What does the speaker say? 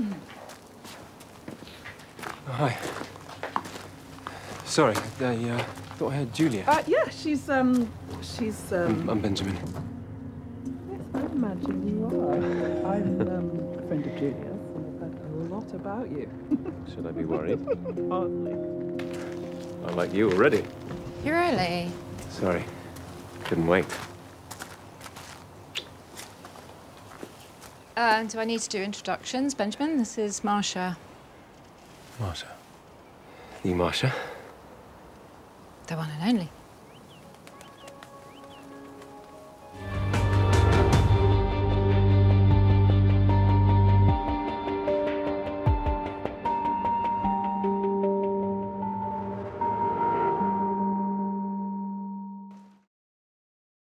Oh, hi. Sorry, I uh, thought I had Julia. Uh, yeah, she's, um, she's, um... I'm, I'm Benjamin. Yes, I imagine you are. I'm, um, a friend of Julia's, and I've heard a lot about you. Should I be worried? Hardly. I like you already. You really? Sorry. Couldn't wait. Uh, do I need to do introductions, Benjamin? This is Marsha. Marsha. The Marsha? The one and only.